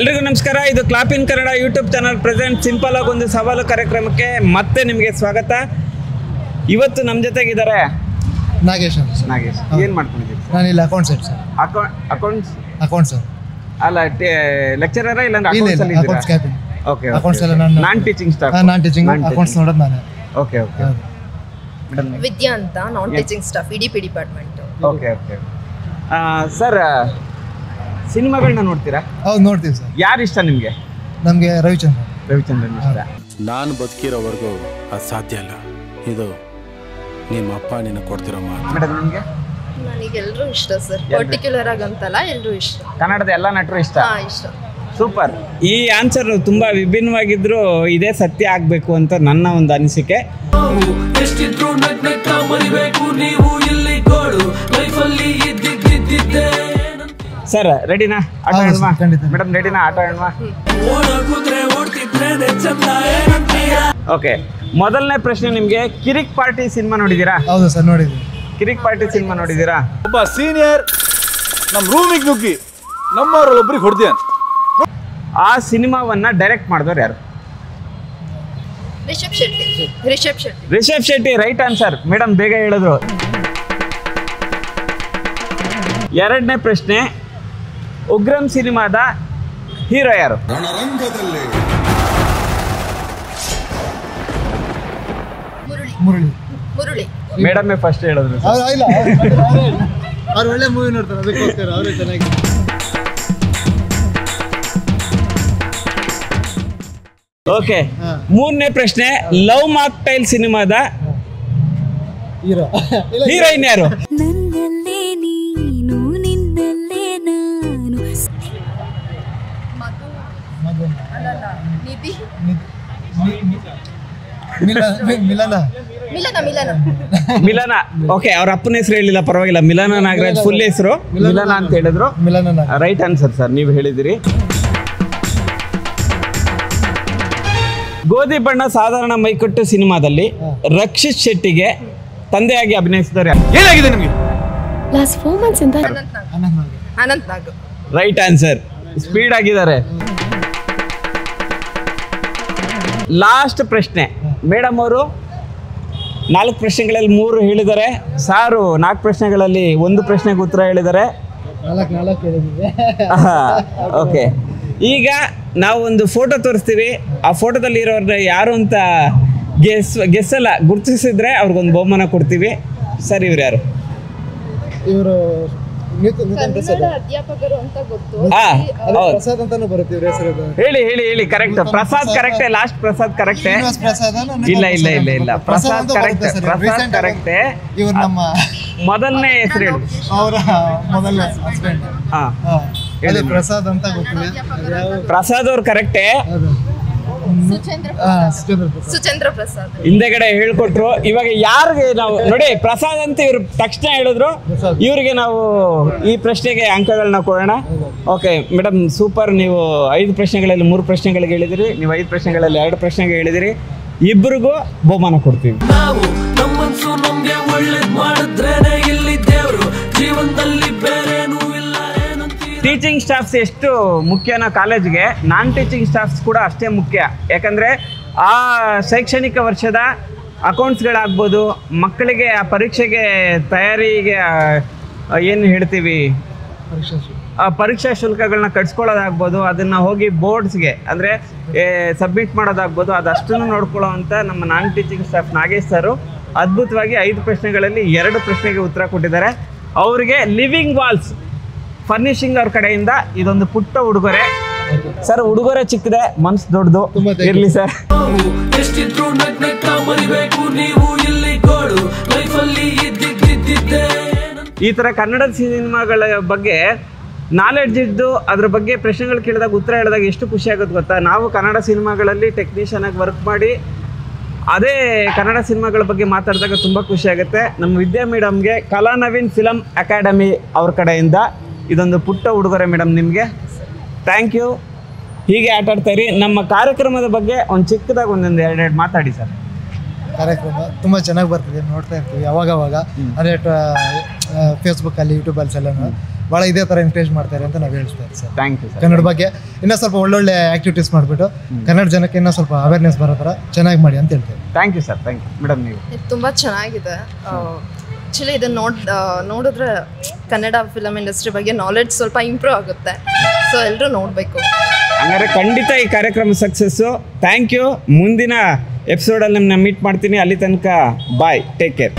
ಎಲ್ರಿಗೂ ನಮಸ್ಕಾರ. ಇದು clap in Kannada YouTube channel present simple ಆಗಿ ಒಂದು ಸವಾಲು ಕಾರ್ಯಕ್ರಮಕ್ಕೆ ಮತ್ತೆ ನಿಮಗೆ ಸ್ವಾಗತ. ಇವತ್ತು ನಮ್ಮ ಜೊತೆಗಿದ್ದಾರೆ ನಾಗೇಶ್ ಅಂತ ಸರ್. ನಾಗೇಶ್. ಏನು ಮಾಡ್ಕೊಂಡಿದ್ದೀರಿ? ನಾನು ಇಲ್ಲಿ account set sir. Account accounts account sir ಅಲ್ಲ ಲೆಕ್ಚರರ ಇಲ್ಲ ಇಲ್ಲ ಇಲ್ಲ ಅಕೌಂಟ್ಸ್ ಕ್ಯಾಬಿನ್ ಓಕೆ ಅಕೌಂಟ್ಸ್ ಎಲ್ಲ ನಾನು ನಾನ್ ಟೀಚಿಂಗ್ ಸ್ಟಾಫ್ ನಾನು ಟೀಚಿಂಗ್ ಅಕೌಂಟ್ಸ್ ನೋಡೋದು ನಾನು. ಓಕೆ ಓಕೆ ಹೌದು. ಮೇಡಮ್ ವಿದ್ಯಾ ಅಂತ non teaching staff ED P department. Okay okay sir ಸಿನಿಮಾಗಳನ್ನ ನೋಡ್ತೀರಾ? ಹೌದು ನೋಡ್ತೀವಿ ಸರ್. ಯಾರು ಇಷ್ಟ ನಿಮಗೆ? ನಮಗೆ ರವಿಚಂದ್ರ ರವಿಚಂದ್ರನ್ ಇಷ್ಟ. ನಾನು ಬದುಕಿರೋವರೆಗೂ ಅದು ಸಾಧ್ಯ ಇಲ್ಲ ಇದು ನಿಮ್ಮ ಅಪ್ಪ ನಿನ್ನ ಕೊಡ್ತಿರೋ ಮಾತು. ಮೇಡಮ್ ನಿಮಗೆ? ನನಗೆ ಎಲ್ಲರೂ ಇಷ್ಟ ಸರ್. ಪರ್ಟಿಕ್ಯುಲರ್ ಆಗಿ ಅಂತಲ್ಲ ಎಲ್ಲರೂ ಇಷ್ಟ. ಕನ್ನಡದ ಎಲ್ಲ ನಟರು ಇಷ್ಟ? ಹಾ ಇಷ್ಟ. ಸೂಪರ್. ಈ ಆನ್ಸರ್ ತುಂಬಾ ವಿಭಿನ್ನವಾಗಿದ್ರು ಇದೇ ಸತ್ಯ ಆಗಬೇಕು ಅಂತ ನನ್ನ ಒಂದು ಅನಿಸಿಕೆ. ಎಷ್ಟಿದ್ರು ನಗ್ನ ಮರಿಬೇಕು ನೀವು ಇಲ್ಲಿ ಕೋಡು ಲೈಫಲ್ಲಿ ಇದ್ದಿದ್ದಿದ್ದೆ ಸರ್ ರೆಡಿನಾ ಆಟ. ಮೇಡಮ್ ರೆಡಿನಾ ಆಟ ಓಕೆ ಮೊದಲನೇ ಪ್ರಶ್ನೆ ನಿಮಗೆ ಕಿರಿಕ್ ಪಾರ್ಟಿ ಸಿನಿಮಾ ನೋಡಿದೀರಾ? ಹೌದು ಸರ್ ನೋಡಿದ್ವಿ. ಕಿರಿಕ್ ಪಾರ್ಟಿ ಸಿನಿಮಾ ನೋಡಿದೀರಾ? ಒಬ್ಬ ಸೀನಿಯರ್ ನಮ್ಮ ರೂಮಿಗೆ ನುಗ್ಗಿ ನಮ್ಮವ್ರಲ್ಲಿ ಒಬ್ರಿಗೆ ಹೊಡೆದ ಆ ಸಿನಿಮಾವನ್ನ ಡೈರೆಕ್ಟ್ ಮಾಡಿದವ್ರು ಯಾರು? Rishab Shetty. Rishab Shetty. Rishab Shetty right answer madam ಬೇಗ ಹೇಳಿದ್ರು. ಎರಡನೇ ಪ್ರಶ್ನೆ ಉಗ್ರಂ ಸಿನಿಮಾದ ಹೀರೋ ಯಾರು ಮುರುಳಿ. ಮೇಡಮೇ ಫಸ್ಟ್ ಹೇಳಿದ್ರು sir. ಅವ್ರು ಇಲ್ಲ ಅವ್ರು ಒಳ್ಳೆ ಮೂವಿ ನೋಡ್ತಾರೆ ಅದಕ್ಕೋಸ್ಕರ ಅವರೇ ಚೆನ್ನಾಗಿ. ಓಕೆ ಮೂರನೇ ಪ್ರಶ್ನೆ ಲವ್ ಮಾಕ್ ಟೈಲ್ ಸಿನಿಮಾದ ಹೀರೋ. ಹೀರೋಯಿನ್ ಯಾರು? ನಾನು. ಮಿಲನ ಮಿಲನ ಮಿಲನ. ಮಿಲನ ಮಿಲನ. ಓಕೆ ಅವ್ರ ಅಪ್ಪನ ಹೆಸರು ಹೇಳಿಲ್ಲ ಪರವಾಗಿಲ್ಲ. ಮಿಲನ ನಾಗರಾಜ್ ಫುಲ್ ಹೆಸರು. ಮಿಲನ ಅಂತ ಹೇಳಿದ್ರು. ಮಿಲನ ರೈಟ್ ಆನ್ಸರ್ ಸರ್ ನೀವು ಹೇಳಿದಿರಿ. ಗೋಧಿ ಬಣ್ಣ ಸಾಧಾರಣ ಮೈಕಟ್ಟು ಸಿನಿಮಾದಲ್ಲಿ ರಕ್ಷಿತ್ ಶೆಟ್ಟಿಗೆ ತಂದೆಯಾಗಿ ಅಭಿನಯಿಸಿದ್ದಾರೆ. ಏನಾಗಿದೆ ನಿಮಗೆ? ಲಾಸ್ಟ್ ಫೋರ್ ಮಂತ್ಸ್ ಇಂದ Anant Nag. Right answer speed ಆಗಿದ್ದಾರೆ. ಲಾಸ್ಟ್ ಪ್ರಶ್ನೆ. ಮೇಡಮ್ ಅವರು ನಾಲ್ಕು ಪ್ರಶ್ನೆಗಳಲ್ಲಿ ಮೂರು ಹೇಳಿದ್ದಾರೆ. ಸಾರು ನಾಲ್ಕು ಪ್ರಶ್ನೆಗಳಲ್ಲಿ ಒಂದು ಪ್ರಶ್ನೆಗೆ ಉತ್ತರ ಹೇಳಿದ್ದಾರೆ. ನಾಲ್ಕು ನಾಲ್ಕು ಹೇಳಿದ್ವಿ ಓಕೆ ಈಗ ನಾವು ಒಂದು ಫೋಟೋ ತೋರಿಸ್ತೀವಿ. ಆ ಫೋಟೋದಲ್ಲಿ ಇರೋರ್ನ ಯಾರು ಅಂತ ಗೆಸ್ ಗೆಸ್ಸಲ್ಲ ಗುರುತಿಸಿದ್ರೆ ಅವ್ರಿಗೊಂದು ಬಹುಮಾನ ಕೊಡ್ತೀವಿ. ಸರ್ ಇವ್ರು ಯಾರು? ಇವರು ಅಧ್ಯಾಪಕರು ಅಂತ ಗೊತ್ತು. ಪ್ರಸಾದ್ ಅಂತಾನು ಹೇಳಿ ಹೇಳಿ ಹೇಳಿ ಕರೆಕ್ಟ್ ಪ್ರಸಾದ್ ಕರೆಕ್ಟೇ ಲಾಸ್ಟ್ ಪ್ರಸಾದ್ ಕರೆಕ್ಟೇ ಇಲ್ಲ ಇಲ್ಲ ಇಲ್ಲ ಇಲ್ಲ. ಪ್ರಸಾದ್ ಕರೆಕ್ಟ್ ಪ್ರಸಾದ್ ಕರೆಕ್ಟೇ ಇವ್ರು ನಮ್ಮ ಮೊದಲನೇ ಹೆಸರು ಹೇಳಿ. ಅವರ ಮೊದಲನೇ ಹಸ್ಬೆಂಡ್ ಹಾ. ಪ್ರಸಾದ್ ಅಂತ ಗೊತ್ತಿದೆ. ಪ್ರಸಾದ್ ಅವ್ರು ಕರೆಕ್ಟೇ. ಸುಚೇಂದ್ರ ಪ್ರಸಾದ್ ಸುಚೇಂದ್ರ ಪ್ರಸಾದ್ ಹಿಂದೆಗಡೆ ಹೇಳ್ಕೊಟ್ರು. ಇವಾಗ ಯಾರಿಗೆ ನಾವು ನೋಡಿ ಪ್ರಸಾದ್ ಅಂತ ಇವ್ರು ತಕ್ಷಣ ಹೇಳಿದ್ರು. ಇವರಿಗೆ ನಾವು ಈ ಪ್ರಶ್ನೆಗೆ ಅಂಕಗಳನ್ನ ಕೊಡೋಣ. ಓಕೆ ಮೇಡಮ್ ಸೂಪರ್ ನೀವು ಐದು ಪ್ರಶ್ನೆಗಳಲ್ಲಿ ಮೂರು ಪ್ರಶ್ನೆಗಳಿಗೆ ಹೇಳಿದಿರಿ. ನೀವು ಐದು ಪ್ರಶ್ನೆಗಳಲ್ಲಿ ಎರಡು ಪ್ರಶ್ನೆಗೆ ಹೇಳಿದಿರಿ. ಇಬ್ಬರಿಗೂ ಬಹುಮಾನ ಕೊಡ್ತೀವಿ. ನಾವು ನಮ್ಮನ್ಸು ನಮ್ಗೆ ಒಳ್ಳೇದ್ ಮಾಡಿದ್ರೇನೆ ಇಲ್ಲಿ ದೇವರು. ಜೀವನದಲ್ಲಿ ಬೇರೇನೂ ಏನಂತೀಯ ಟೀಚಿಂಗ್ ಸ್ಟಾಫ್ಸ್ ಎಷ್ಟು ಮುಖ್ಯನೋ ಕಾಲೇಜ್ಗೆ ನಾನ್ ಟೀಚಿಂಗ್ ಸ್ಟಾಫ್ಸ್ ಕೂಡ ಅಷ್ಟೇ ಮುಖ್ಯ. ಯಾಕಂದರೆ ಆ ಶೈಕ್ಷಣಿಕ ವರ್ಷದ ಅಕೌಂಟ್ಸ್ಗಳಾಗ್ಬೋದು ಮಕ್ಕಳಿಗೆ ಆ ಪರೀಕ್ಷೆಗೆ ತಯಾರಿಗೆ ಏನು ಹೇಳ್ತೀವಿ? ಪರೀಕ್ಷಾ ಆ ಪರೀಕ್ಷಾ ಶುಲ್ಕಗಳನ್ನ ಕಟ್ಸ್ಕೊಳ್ಳೋದಾಗ್ಬೋದು ಅದನ್ನು ಹೋಗಿ ಬೋರ್ಡ್ಸ್ಗೆ ಅಂದರೆ ಸಬ್ಮಿಟ್ ಮಾಡೋದಾಗ್ಬೋದು ಅದಷ್ಟನ್ನು ನೋಡ್ಕೊಳ್ಳೋ ಅಂತ ನಮ್ಮ non teaching staff Nagesh sir ಅದ್ಭುತವಾಗಿ ಐದು ಪ್ರಶ್ನೆಗಳಲ್ಲಿ ಎರಡು ಪ್ರಶ್ನೆಗೆ ಉತ್ತರ ಕೊಟ್ಟಿದ್ದಾರೆ. ಅವರಿಗೆ ಲಿವಿಂಗ್ ವಾಲ್ಸ್ ಫರ್ನಿಶಿಂಗ್ ಅವ್ರ ಕಡೆಯಿಂದ ಇದೊಂದು ಪುಟ್ಟ ಉಡುಗೊರೆ. ಸರ್ ಉಡುಗೊರೆ ಚಿಕ್ಕದೆ ಮನ್ಸು ದೊಡ್ಡದು. ಇರ್ಲಿ ಸರ್. ಈ ತರ ಕನ್ನಡ ಸಿನಿಮಾಗಳ ಬಗ್ಗೆ ನಾಲೆಡ್ಜ್ ಇದ್ದು ಅದ್ರ ಬಗ್ಗೆ ಪ್ರಶ್ನೆಗಳು ಕೇಳಿದಾಗ ಉತ್ತರ ಹೇಳಿದಾಗ ಎಷ್ಟು ಖುಷಿ ಆಗುತ್ತೆ ಗೊತ್ತಾ? ನಾವು ಕನ್ನಡ ಸಿನಿಮಾಗಳಲ್ಲಿ ಟೆಕ್ನಿಷಿಯನ್ ಆಗಿ ವರ್ಕ್ ಮಾಡಿ ಅದೇ ಕನ್ನಡ ಸಿನಿಮಾಗಳ ಬಗ್ಗೆ ಮಾತಾಡಿದಾಗ ತುಂಬ ಖುಷಿ ಆಗುತ್ತೆ. ನಮ್ಮ ವಿದ್ಯಾ ಮೇಡಮ್ಗೆ ಕಲಾ ನವೀನ್ ಫಿಲಮ್ ಅಕಾಡೆಮಿ ಅವ್ರ ಕಡೆಯಿಂದ ಇದೊಂದು ಪುಟ್ಟ ಉಡುಗೊರೆ ಮೇಡಮ್ ನಿಮಗೆ. ಥ್ಯಾಂಕ್ ಯು ಹೀಗೆ ಆಟ ಆಡ್ತಾ ಇರಿ. ನಮ್ಮ ಕಾರ್ಯಕ್ರಮದ ಬಗ್ಗೆ ಒಂದು ಚಿಕ್ಕದಾಗಿ ಒಂದೊಂದು ಎರಡೆರಡು ಮಾತಾಡಿ ಸರ್. ಕಾರ್ಯಕ್ರಮ ತುಂಬ ಚೆನ್ನಾಗಿ ಬರ್ತದೆ ನೋಡ್ತಾ ಇರ್ತೀವಿ ಅವಾಗವಾಗ. ಅಂದರೆ ಫೇಸ್ಬುಕ್ಕಲ್ಲಿ ಯೂಟ್ಯೂಬಲ್ಲಿ ಎಲ್ಲ ಭಾಳ ಇದೇ ಥರ ಎನ್ಕರೇಜ್ ಮಾಡ್ತಾರೆ ಅಂತ ನಾವು ಹೇಳ್ತಾರೆ sir. Thank you sir Kannada ಬಗ್ಗೆ ಇನ್ನೂ ಸ್ವಲ್ಪ ಒಳ್ಳೊಳ್ಳೆ ಆ್ಯಕ್ಟಿವಿಟೀಸ್ ಮಾಡಿಬಿಟ್ಟು ಕನ್ನಡ ಜನಕ್ಕೆ ಇನ್ನೂ ಸ್ವಲ್ಪ ಅವೇರ್ನೆಸ್ ಬರೋ ಥರ ಚೆನ್ನಾಗಿ ಮಾಡಿ ಅಂತ ಹೇಳ್ತೀವಿ. Thank you sir thank you madam ನೀವು. ಇದು ತುಂಬ ಚೆನ್ನಾಗಿದೆ. ಆ್ಯಕ್ಚುಲಿ ಇದನ್ನು ನೋಡ್ ನೋಡಿದ್ರೆ ಕನ್ನಡ ಫಿಲಮ್ ಇಂಡಸ್ಟ್ರಿ ಬಗ್ಗೆ ನಾಲೆಡ್ಜ್ ಸ್ವಲ್ಪ ಇಂಪ್ರೂವ್ ಆಗುತ್ತೆ. ಸೊ ಎಲ್ಲರೂ ನೋಡಬೇಕು. ಹಂಗಾರೆ ಖಂಡಿತ ಈ ಕಾರ್ಯಕ್ರಮ ಸಕ್ಸಸ್ಸು ಥ್ಯಾಂಕ್ ಯು ಮುಂದಿನ ಎಪಿಸೋಡಲ್ಲಿ ನಿಮ್ಮನ್ನ ಮೀಟ್ ಮಾಡ್ತೀನಿ. ಅಲ್ಲಿ ತನಕ ಬಾಯ್ ಟೇಕ್ ಕೇರ್